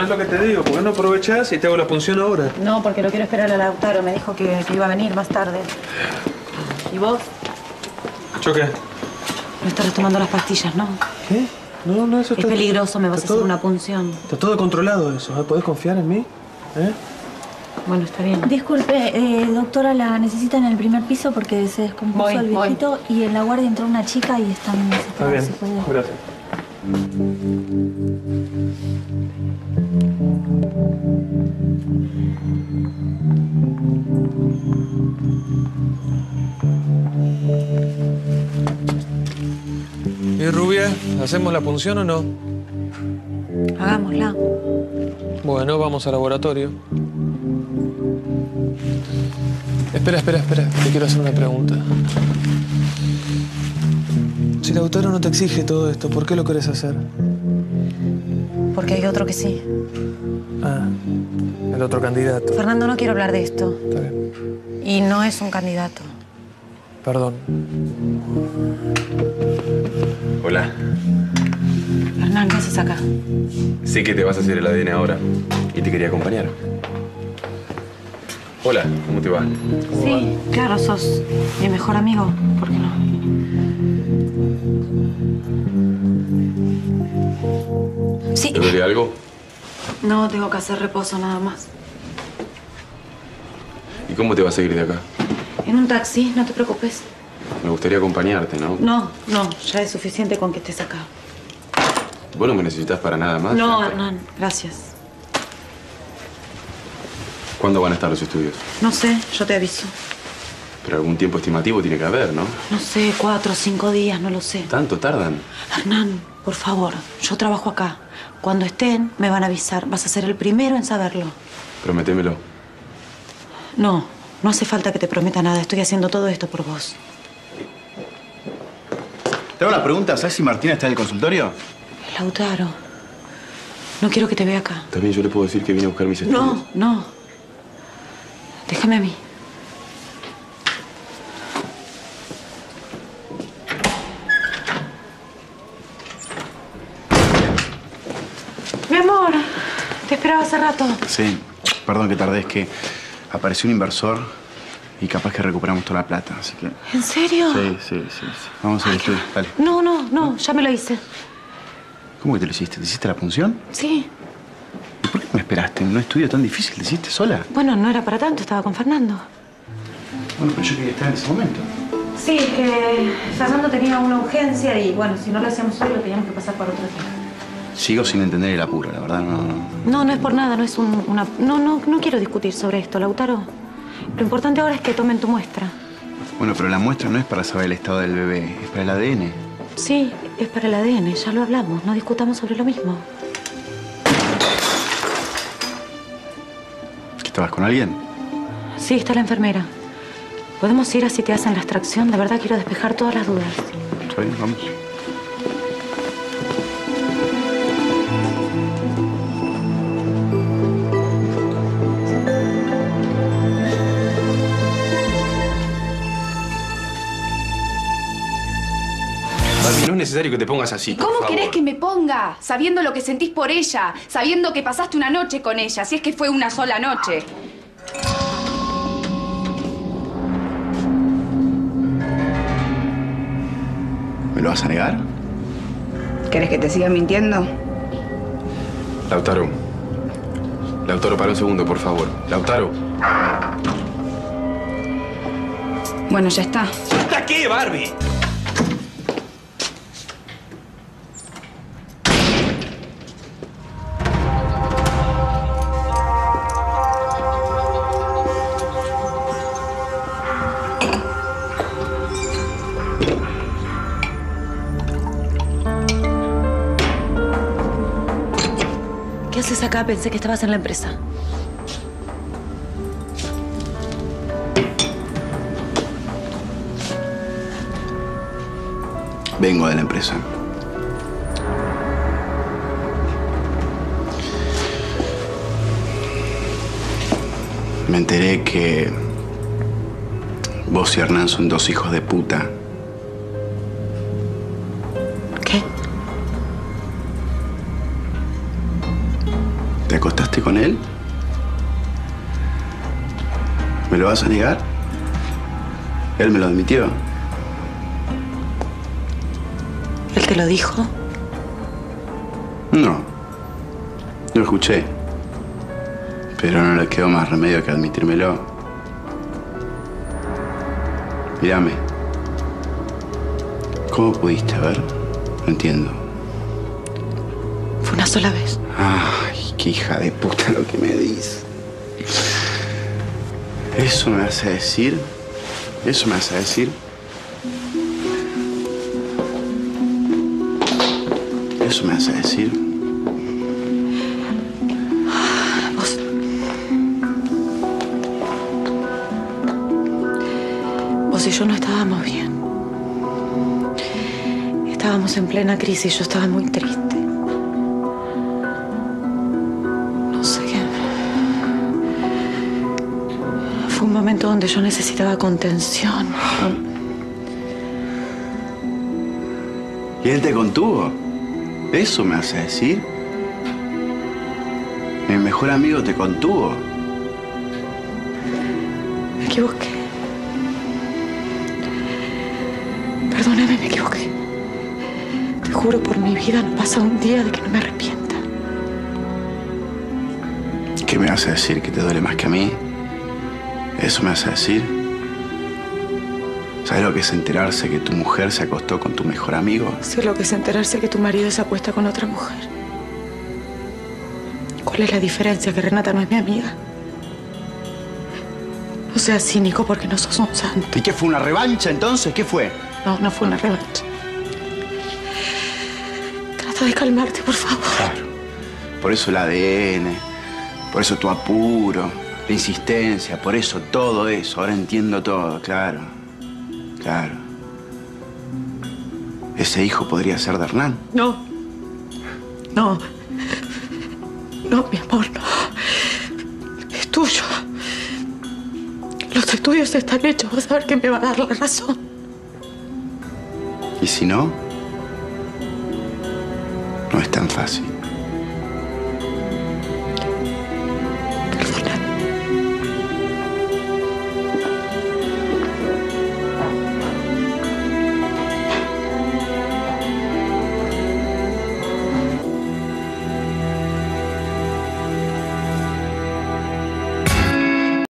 no es lo que te digo. ¿Por qué no aprovechás y te hago la punción ahora? No, porque lo quiero esperar a Lautaro. Me dijo que, que iba a venir más tarde. ¿Y vos? ¿Yo qué? No estarás tomando las pastillas, ¿no? ¿Qué? No, no, eso Es está... peligroso, me vas a hacer todo- una punción. Está todo controlado eso. ¿eh? ¿Podés confiar en mí? ¿Eh? Bueno, está bien. Disculpe, eh, doctora, la necesita en el primer piso porque se descompuso Voy, el voy. viejito y en la guardia entró una chica y están Está bien. Gracias. ¿Hacemos la punción o no? Hagámosla. Bueno, vamos al laboratorio. Espera, espera, espera. Te quiero hacer una pregunta. Si Lautaro no te exige todo esto, ¿por qué lo querés hacer? Porque hay otro que sí. Ah, el otro candidato. Fernando, no quiero hablar de esto. Está bien. Y no es un candidato. Perdón. Hola. Hernán, ¿qué haces acá? Sé que te vas a hacer el ADN ahora y te quería acompañar. Hola, ¿cómo te va? Sí, claro, sos mi mejor amigo. ¿Por qué no? Sí. ¿Te duele algo? No, tengo que hacer reposo nada más. ¿Y cómo te vas a ir de acá? En un taxi, no te preocupes. Me gustaría acompañarte, ¿no? No, no, ya es suficiente con que estés acá. Vos no me necesitas para nada más. No. Hernán, gracias. ¿Cuándo van a estar los estudios? No sé, yo te aviso. Pero algún tiempo estimativo tiene que haber, ¿no? No sé, cuatro o cinco días, no lo sé. ¿Tanto tardan? Hernán, por favor, yo trabajo acá. Cuando estén, me van a avisar. Vas a ser el primero en saberlo. Prométemelo. No, no hace falta que te prometa nada. Estoy haciendo todo esto por vos. Te hago una pregunta. ¿Sabes si Martina está en el consultorio? Lautaro, no quiero que te vea acá. También yo le puedo decir que vine a buscar mis estudios. No, no. Déjame a mí. Mi amor, te esperaba hace rato. Sí. Perdón que tardé. Es que apareció un inversor y capaz que recuperamos toda la plata. Así que... ¿En serio? Sí, sí, sí. sí. Vamos al estudio. Dale. No, no, no, ya me lo hice. ¿Cómo que te lo hiciste? ¿Te hiciste la punción? Sí. ¿Y por qué me esperaste? En un estudio tan difícil. ¿Te hiciste sola? Bueno, no era para tanto, estaba con Fernando. Bueno, pero yo quería estar en ese momento. Sí, que Fernando tenía una urgencia y bueno, si no lo hacíamos hoy lo teníamos que pasar por otro día. Sigo sin entender el apuro, la verdad. No, no. No, no es por nada, no es un- una... No, no, no quiero discutir sobre esto, Lautaro. Lo importante ahora es que tomen tu muestra. Bueno, pero la muestra no es para saber el estado del bebé. Es para el ADN. Sí, es para el ADN, ya lo hablamos, no discutamos sobre lo mismo. ¿Que estabas con alguien? Sí, está la enfermera. ¿Podemos ir así te hacen la extracción? De verdad quiero despejar todas las dudas. ¿Está bien? Vamos. Barbie, no es necesario que te pongas así. por ¿Cómo favor. querés que me ponga? Sabiendo lo que sentís por ella, sabiendo que pasaste una noche con ella, si es que fue una sola noche. ¿Me lo vas a negar? ¿Querés que te siga mintiendo? Lautaro. Lautaro, para un segundo, por favor. Lautaro. Bueno, ya está. ¿Hasta qué, Barbie? Acá? Pensé que estabas en la empresa. Vengo de la empresa. Me enteré que vos y Hernán son dos hijos de puta. ¿Qué? ¿Te acostaste con él? ¿Me lo vas a negar? Él me lo admitió. ¿Él te lo dijo? No. Lo escuché. Pero no le quedó más remedio que admitírmelo. Mírame. ¿Cómo pudiste ver? No entiendo. Fue una sola vez. Ay, qué hija de puta lo que me dices. Eso me hace decir. Eso me hace decir. Eso me hace decir. Vos. Vos y yo no estábamos bien. Estábamos en plena crisis, yo estaba muy triste. Momento donde yo necesitaba contención. ¿Y él te contuvo? Eso me hace decir. Mi mejor amigo te contuvo. Me equivoqué. Perdóname, me equivoqué. Te juro por mi vida, no pasa un día de que no me arrepienta. ¿Qué me hace decir que te duele más que a mí? Eso me hace decir. ¿Sabes lo que es enterarse que tu mujer se acostó con tu mejor amigo? Sé lo que es enterarse que tu marido se acuesta con otra mujer. ¿Cuál es la diferencia? Que Renata no es mi amiga. No seas cínico porque no sos un santo. ¿Y qué fue una revancha entonces? ¿Qué fue? No, no fue una revancha. Trata de calmarte, por favor. Claro. Por eso el ADN, por eso tu apuro, la insistencia, por eso todo eso. Ahora entiendo todo, claro. Claro. Ese hijo podría ser de Hernán. No. No. No, mi amor, no. Es tuyo. Los estudios están hechos. Vas a ver que me va a dar la razón. ¿Y si no? No es tan fácil.